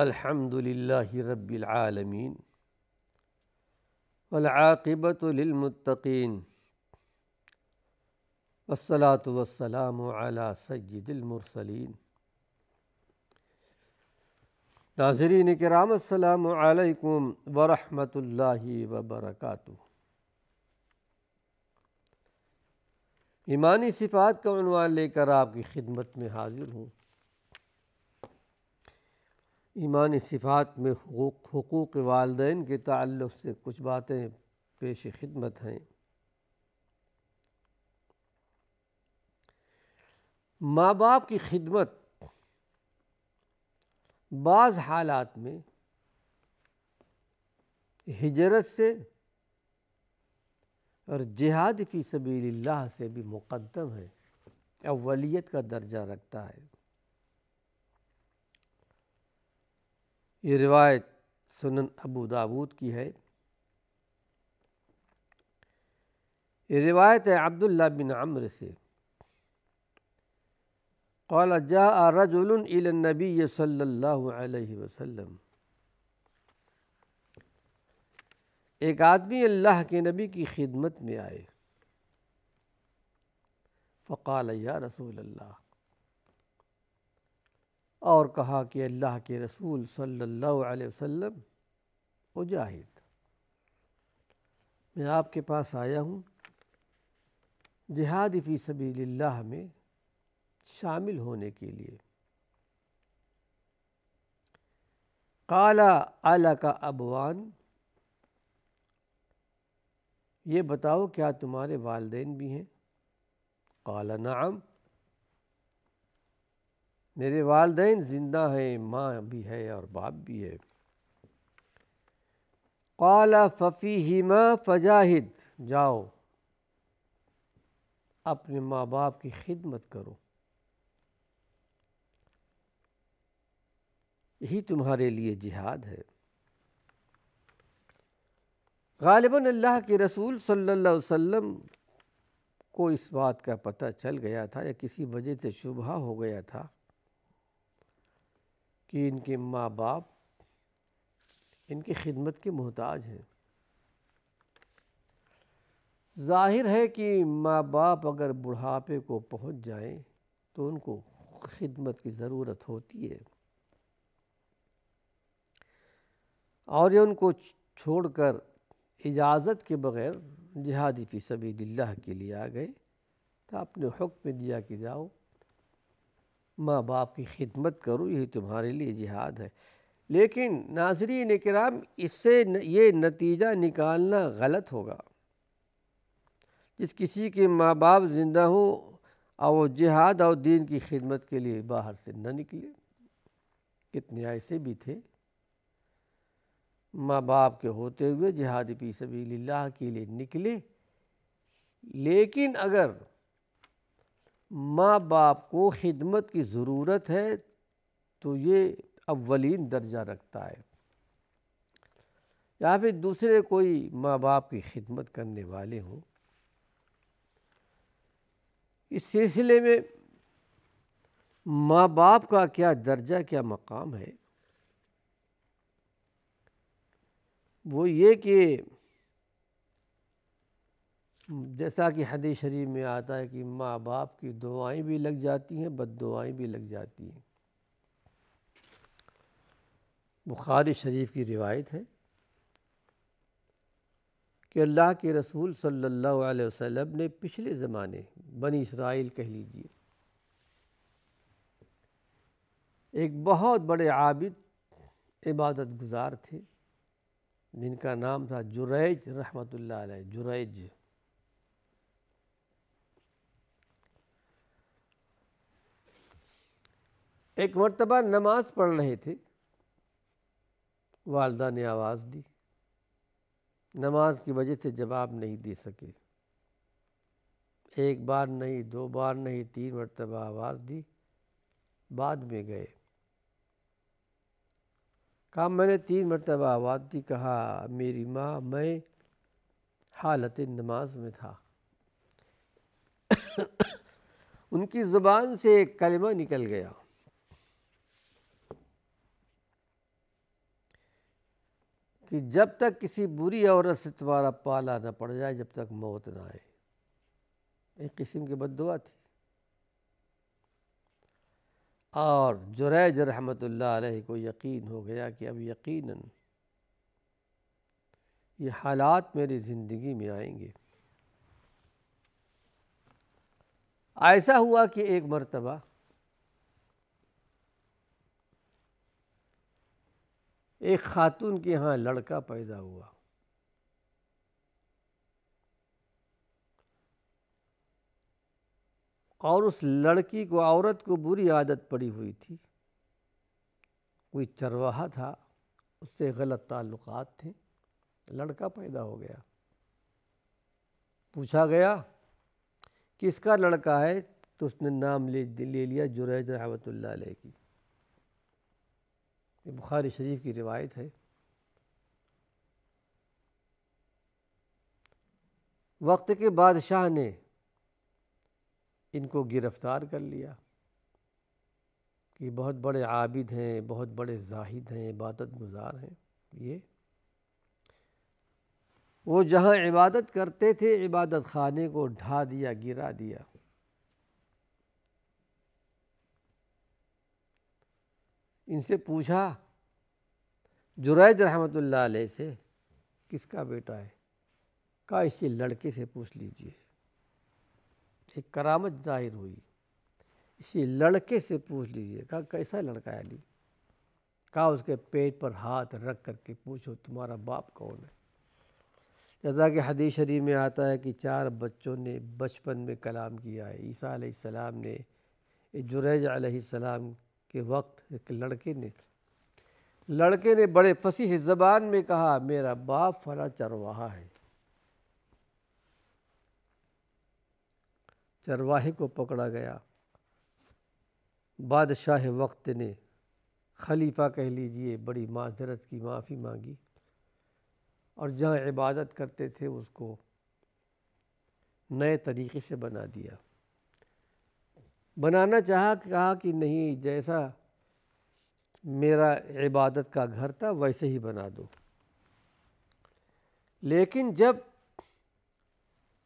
अल्हम्दुलिल्लाहि रब्बिल आलमीन वलआक़िबतु लिलमुत्तक़ीन अला सय्यिदिल मुरसलीन नाज़रीन किराम अलैकुम वरहमतुल्लाहि वबरकातुहू ईमानी सिफ़ात का उनवान लेकर आपकी खिदमत में हाजिर हूँ ईमानी सिफ़ात में हकूक़ वालदेन के ताल्लुक़ से कुछ बातें पेश खिदमत हैं। माँ बाप की खिदमत बाज़ हालात में हिजरत से और जिहाद फ़ी सबील्लाह से भी मुक़दम है। अवलियत का दर्जा रखता है। ये रिवायत सुनन अबू दाऊद की है। ये रिवायत है अब्दुल्ला बिन अम्र से। कौल जा रजुलनबी अलैहि वसल्लम। एक आदमी अल्लाह के नबी की खिदमत में आए। फ़काल या रसूल अल्लाह और कहा कि अल्लाह के रसूल सल्लल्लाहु अलैहि वसल्लम उजाहिद मैं आपके पास आया हूँ। जिहाद फ़ी सबीलिल्लाह में शामिल होने के लिए। काला आला का अबवान, ये बताओ, क्या तुम्हारे वालदेन भी हैं? काला, नाम। मेरे वालदेन ज़िंदा हैं, माँ भी है और बाप भी है। काला फ़फ़ी हिमा फ़जाहिद, जाओ, अपने माँ बाप की खिदमत करो। यही तुम्हारे लिए जिहाद है। गालिबा अल्लाह के रसूल सल्लल्लाहु अलैहि वसल्लम को इस बात का पता चल गया था या किसी वजह से शुबह हो गया था कि इनके माँ बाप इनकी खिदमत के मोहताज हैं। ज़ाहिर है कि माँ बाप अगर बुढ़ापे को पहुँच जाएँ तो उनको खिदमत की ज़रूरत होती है। और ये उनको छोड़कर इजाज़त के बग़ैर जिहादी फ़ी सबीलिल्लाह के लिए आ गए तो आपने हुक्म दिया कि जाओ माँ बाप की खिदमत करो, यही तुम्हारे लिए जिहाद है। लेकिन नाजरीन कराम इससे ये नतीजा निकालना गलत होगा। जिस किसी के माँ बाप ज़िंदा हों, और वो जिहाद और दीन की खिदमत के लिए बाहर से न निकले। कितने ऐसे भी थे। माँ बाप के होते हुए जिहाद पी सबील्लाह के लिए निकले। लेकिन अगर माँ बाप को खिदमत की ज़रूरत है तो ये अव्वलीन दर्जा रखता है। या फिर दूसरे कोई माँ बाप की खिदमत करने वाले हों। इस सिलसिले में माँ बाप का क्या दर्जा, क्या मकाम है? वो ये कि जैसा कि हदीस शरीफ में आता है कि माँ बाप की दुआएँ भी लग जाती हैं बद दुआएँ भी लग जाती हैं। बुखारी शरीफ की रिवायत है कि अल्लाह के रसूल सल्लल्लाहु अलैहि वसल्लम ने पिछले ज़माने बनी इसराइल कह लीजिए, एक बहुत बड़े आबिद इबादत गुजार थे, जिनका नाम था जुरैज रहमतुल्लाह अलैह, जुरैज। एक मरतबा नमाज़ पढ़ रहे थे। वालदा ने आवाज़ दी। नमाज़ की वजह से जवाब नहीं दे सके। एक बार नहीं, दो बार नहीं, तीन मरतबा आवाज़ दी। बाद में गए। कहा, मैंने तीन मरतबा आवाज़ दी। कहा, मेरी माँ, मैं हालत नमाज़ में था। उनकी ज़ुबान से एक कलमा निकल गया। कि जब तक किसी बुरी औरत से तुम्हारा पाला न पड़ जाए, जब तक मौत ना आए। एक किस्म की बद दुआ थी। और जुरैज रहमत को यकीन हो गया कि अब यकीनन ये हालात मेरी ज़िंदगी में आएँगे। ऐसा हुआ कि एक मरतबा एक खातून के यहाँ लड़का पैदा हुआ। और उस लड़की को, औरत को बुरी आदत पड़ी हुई थी। कोई चरवाहा था, उससे गलत ताल्लुकात थे। लड़का पैदा हो गया। पूछा गया, किसका लड़का है? तो उसने नाम ले ले लिया जुरैज रहमत की। ये बुखारी शरीफ की रिवायत है। वक्त के बादशाह ने इनको गिरफ़्तार कर लिया कि बहुत बड़े आबिद हैं, बहुत बड़े जाहिद हैं, इबादत गुजार हैं। ये वो जहाँ इबादत करते थे, इबादत खाने को ढा दिया, गिरा दिया। इनसे पूछा, जुरैद रहमत से, किसका बेटा है? का इसी लड़के से पूछ लीजिए। एक करामत ज़ाहिर हुई। इसी लड़के से पूछ लीजिए। कहा, कैसा लड़का है अली? कहा, उसके पेट पर हाथ रख करके पूछो, तुम्हारा बाप कौन है? जैसा कि हदीस शरीफ में आता है कि चार बच्चों ने बचपन में कलाम किया है। ईसा सलाम ने, जुरैज सलाम के वक्त एक लड़के ने लड़के ने बड़े फसीह ज़बान में कहा, मेरा बाप फला चरवाहा है। चरवाहे को पकड़ा गया। बादशाह वक्त ने, खलीफा कह लीजिए, बड़ी माजरत की माफ़ी मांगी और जहाँ इबादत करते थे, उसको नए तरीके से बना दिया। बनाना चाहा, कहा कि नहीं, जैसा मेरा इबादत का घर था, वैसे ही बना दो। लेकिन जब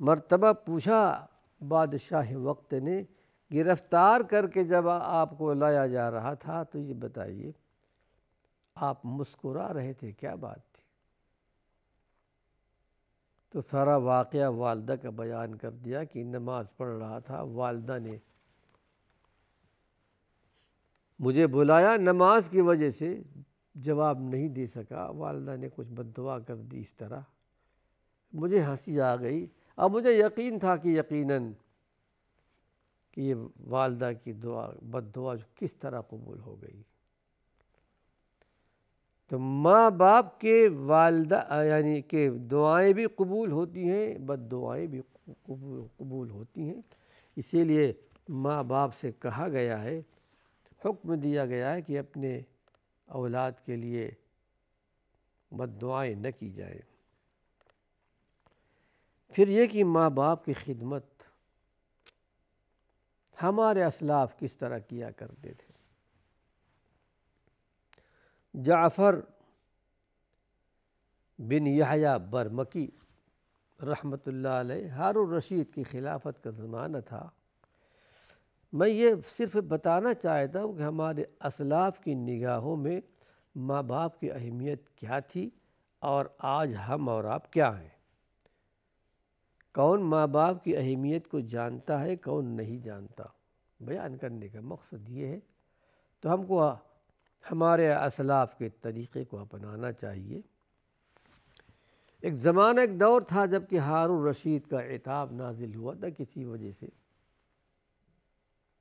मर्तबा पूछा, बादशाह वक्त ने, गिरफ़्तार करके जब आपको लाया जा रहा था तो ये बताइए, आप मुस्कुरा रहे थे, क्या बात थी? तो सारा वाक़ वालदा का बयान कर दिया कि नमाज़ पढ़ रहा था, वालदा ने मुझे बुलाया, नमाज़ की वजह से जवाब नहीं दे सका। वालदा ने कुछ बददुआ कर दी इस तरह। मुझे हँसी आ गई। अब मुझे यकीन था कि यकीनन कि ये वालदा की दुआ बद दुआ किस तरह कबूल हो गई। तो माँ बाप के वालदा, यानी कि दुआएँ भी कबूल होती हैं बद दुआएँ भी कबूल कबूल होती हैं। इसीलिए माँ बाप से कहा गया है हुक्म दिया गया है कि अपने औलाद के लिए बद दुआएँ न की जाए। फिर ये कि माँ बाप की खिदमत हमारे असलाफ किस तरह किया करते थे? जाफ़र बिन यहया बरमकी रहमतुल्लाह हारून रशीद की खिलाफत का ज़माना था। मैं ये सिर्फ़ बताना चाहता हूँ कि हमारे असलाफ की निगाहों में माँ बाप की अहमियत क्या थी और आज हम और आप क्या हैं? कौन माँ बाप की अहमियत को जानता है, कौन नहीं जानता? बयान करने का मकसद ये है। तो हमको हमारे असलाफ के तरीक़े को अपनाना चाहिए। एक ज़माना, एक दौर था जबकि हारून रशीद का एताब नाजिल हुआ था किसी वजह से।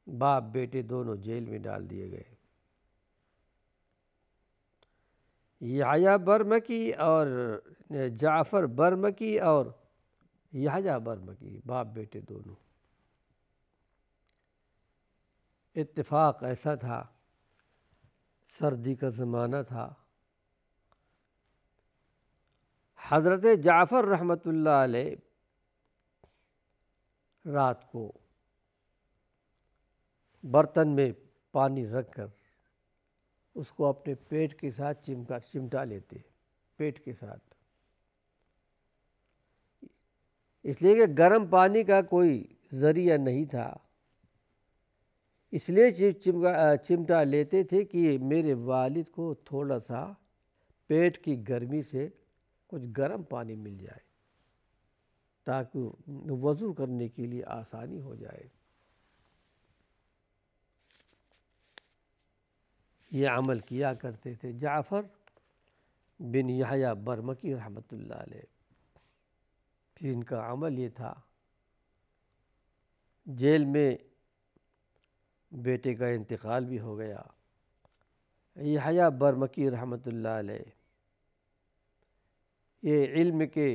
बाप बेटे दोनों जेल में डाल दिए गए। याया बर्मकी और, जाफ़र बर्मकी और याजा बर्मकी, बाप बेटे दोनों। इत्तेफाक ऐसा था, सर्दी का ज़माना था। हज़रत जाफ़र रहमतुल्लाह अलैह रात को बर्तन में पानी रख कर उसको अपने पेट के साथ चिमका, चिमटा लेते पेट के साथ। इसलिए कि गर्म पानी का कोई ज़रिया नहीं था। इसलिए चिमटा चिमटा लेते थे कि मेरे वालिद को थोड़ा सा पेट की गर्मी से कुछ गर्म पानी मिल जाए, ताकि वज़ू करने के लिए आसानी हो जाए। ये अमल किया करते थे। जाफ़र बिन यहया बरमकी रहमतुल्लाह इनका अमल ये था, जेल में बेटे का इंतकाल भी हो गया। यहया बरमकी रहमतुल्लाह ये इल्म के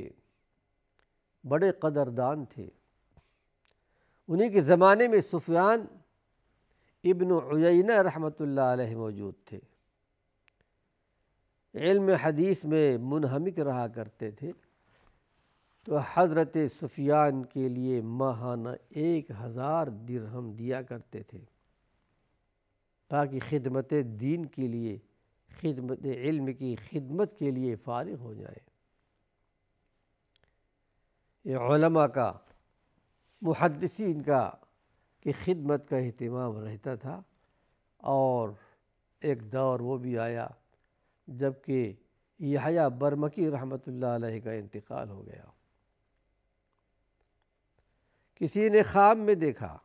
बड़े कदरदान थे। उन्हीं के ज़माने में सुफियान इब्न उयैना रहमतुल्लाह अलैहि मौजूद थे। इल्म हदीस में मुनहमिक रहा करते थे। तो हज़रत सुफियान के लिए माहाना एक हज़ार दिरहम दिया करते थे। ताकि खिदमत दीन के लिए, खिदमत इल्म की खिदमत के लिए फ़ारिग हो जाए। ये का मुहदसिन का कि खिदमत का अहतमाम रहता था और एक दौर वो भी आया, जबकि यहया बरमकी रहमत अलैहि का इंतकाल हो गया। किसी ने ख्वाब में देखा,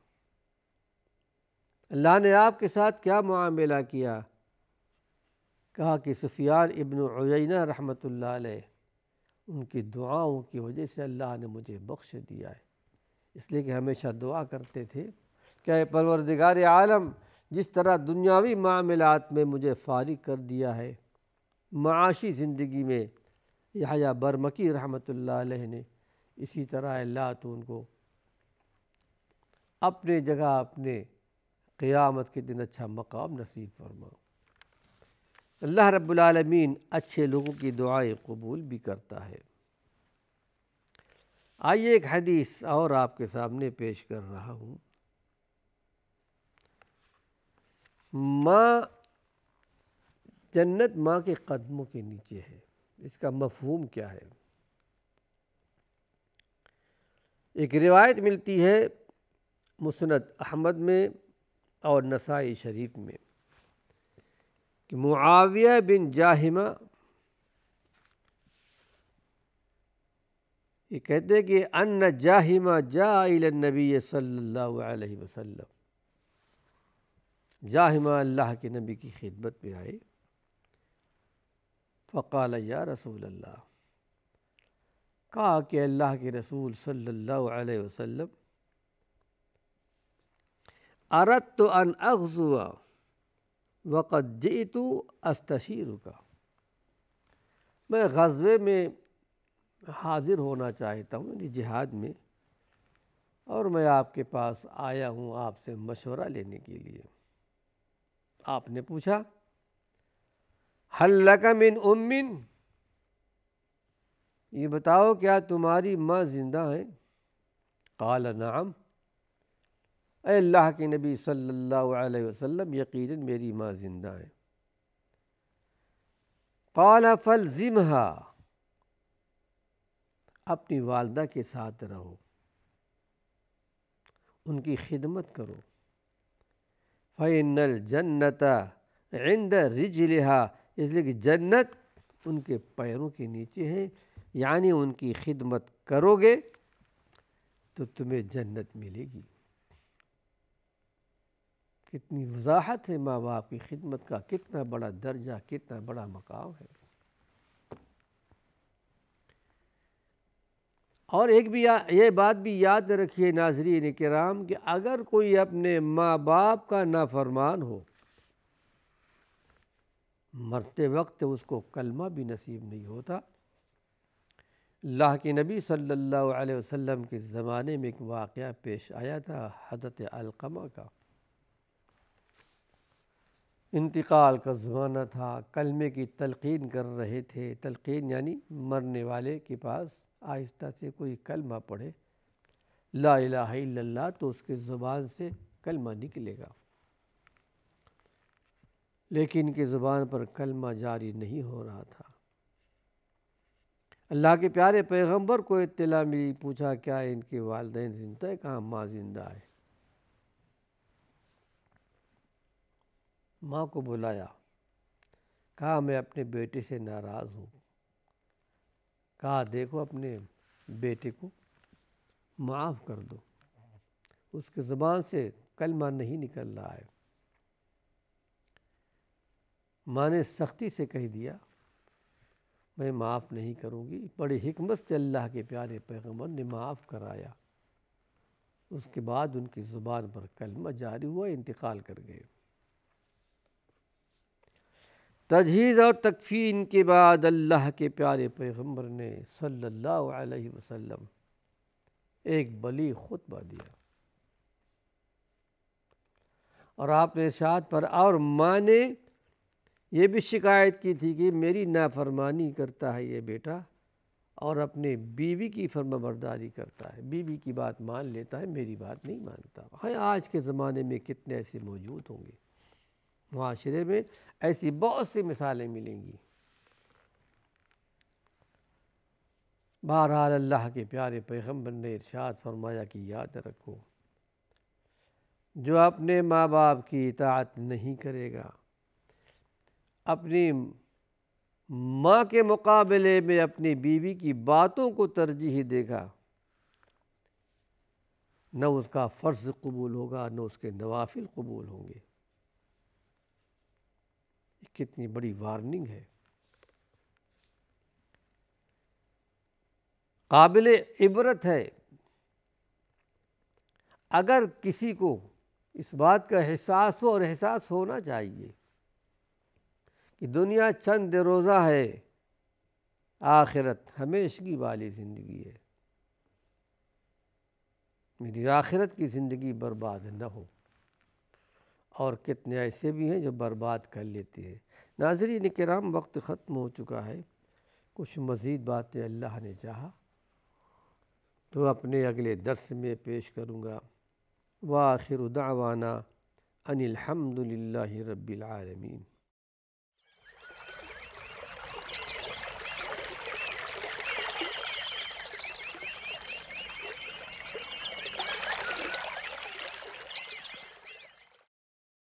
अल्लाह ने आपके साथ क्या मामला किया? कहा कि सुफियान इब्न उयैना अलैहि, उनकी दुआओं की वजह से अल्लाह ने मुझे बख्श दिया है। इसलिए कि हमेशा दुआ करते थे। क्या परवरदिगार आलम, जिस तरह दुनियावी मामलात में मुझे फारिग कर दिया है माशी ज़िंदगी में, यहया बरमकी अलैहि ने इसी तरह अल्लाह तो उनको अपने जगह अपने क़यामत के दिन अच्छा मकाम नसीब फरमा अल्लाह रब्बुल अच्छे लोगों की दुआएँ कबूल भी करता है। आइए एक हदीस और आपके सामने पेश कर रहा हूँ। माँ, जन्नत माँ के कदमों के नीचे है। इसका मफहूम क्या है? एक रिवायत मिलती है मुसनद अहमद में और नसाई शरीफ में कि मुआविया बिन जाहिमा, ये कहते हैं कि अन्न जाहिमा जा नबी सल्लल्लाहु अलैहि वसल्लम। जाहिमा अल्लाह के नबी की खिदमत में आए। फ़काल या रसूल अल्लाह कहा कि अल्लाह के रसूल सल्लल्लाहु अलैहि वसल्लम अरत तो अन अगजुआ वक़द जीतु अस्तशीर का मैं गज़वे में हाजिर होना चाहता हूँ, यानी जिहाद में, और मैं आपके पास आया हूँ आपसे मशवरा लेने के लिए। आपने पूछा हल्लका मिन उम्मिन? ये बताओ, क्या तुम्हारी माँ ज़िंदा है? काल, नाम। अल्लाह के नबी सल्लल्लाहु अलैहि वसल्लम, यकीनन मेरी माँ ज़िंदा है। काला, फल जिमहा। अपनी वालदा के साथ रहो। उनकी खिदमत करो। फ़ैनल जन्नत इंद रिजलिहा। इसलिए कि जन्नत उनके पैरों के नीचे है, यानी उनकी खिदमत करोगे तो तुम्हें जन्नत मिलेगी। कितनी वजाहत है माँ बाप की खिदमत का, कितना बड़ा दर्जा, कितना बड़ा मकाम है। और एक भी ये बात भी याद रखिए नाजरीन कराम कि अगर कोई अपने माँ बाप का नाफरमान हो, मरते वक्त उसको कलमा भी नसीब नहीं होता। अल्लाह के नबी सल्लल्लाहु अलैहि वसल्लम के ज़माने में एक वाक़ पेश आया था हदत अलकमा का। इंतकाल का ज़माना था, कलमे की तलकीन कर रहे थे, तलकीन यानी मरने वाले के पास आहिस्ता से कोई कलमा पढ़े, ला इलाहा तो उसके ज़ुबान से कलमा निकलेगा। लेकिन इनकी ज़ुबान पर कलमा जारी नहीं हो रहा था। अल्लाह के प्यारे पैगंबर को इत्तला मिली, पूछा, क्या इनके वालदे ज़िंदा है, कहाँ माँ ज़िंदा है? माँ को बुलाया, कहा मैं अपने बेटे से नाराज़ हूँ? कहा, देखो अपने बेटे को माफ़ कर दो। उसके ज़बान से कलमा नहीं निकल रहा है। माँ ने सख्ती से कह दिया, मैं माफ़ नहीं करूँगी। बड़ी हमत से अल्लाह के प्यारे पैगंबर ने माफ़ कराया। उसके बाद उनकी ज़ुबान पर कलमा जारी हुआ, इंतकाल कर गए। तजहीज़ और तकफीन के बाद अल्लाह के प्यारे पैगंबर ने सल्लल्लाहु अलैहि वसल्लम एक बली खुतबा दिया। और आपने इरशाद पर और माँ ने ये भी शिकायत की थी कि मेरी नाफरमानी करता है ये बेटा और अपने बीवी की फर्माबरदारी करता है। बीवी की बात मान लेता है, मेरी बात नहीं मानता। हाँ आज के ज़माने में कितने ऐसे मौजूद होंगे। माशरे में ऐसी बहुत सी मिसालें मिलेंगी। बहरहाल अल्लाह के प्यारे पैगंबर ने इरशाद फरमाया कि याद रखो, जो अपने माँ बाप की इतात नहीं करेगा, अपनी माँ के मुकाबले में अपनी बीवी की बातों को तरजीह देगा, न उसका फ़र्ज़ कबूल होगा, न उसके नवाफिल कबूल होंगे। कितनी बड़ी वार्निंग है। काबिल इबरत है। अगर किसी को इस बात का एहसास हो और एहसास होना चाहिए कि दुनिया चंद रोज़ा है, आखिरत हमेशगी वाली ज़िंदगी है। मेरी आखिरत की ज़िंदगी बर्बाद न हो। और कितने ऐसे भी हैं जो बर्बाद कर लेते हैं। नाजरीन कराम, वक्त ख़त्म हो चुका है। कुछ मज़ीद बातें अल्लाह ने चाहा। तो अपने अगले दर्स में पेश करूँगा। वाखिर दावाना अनिलहमदिल्ला रबालमीन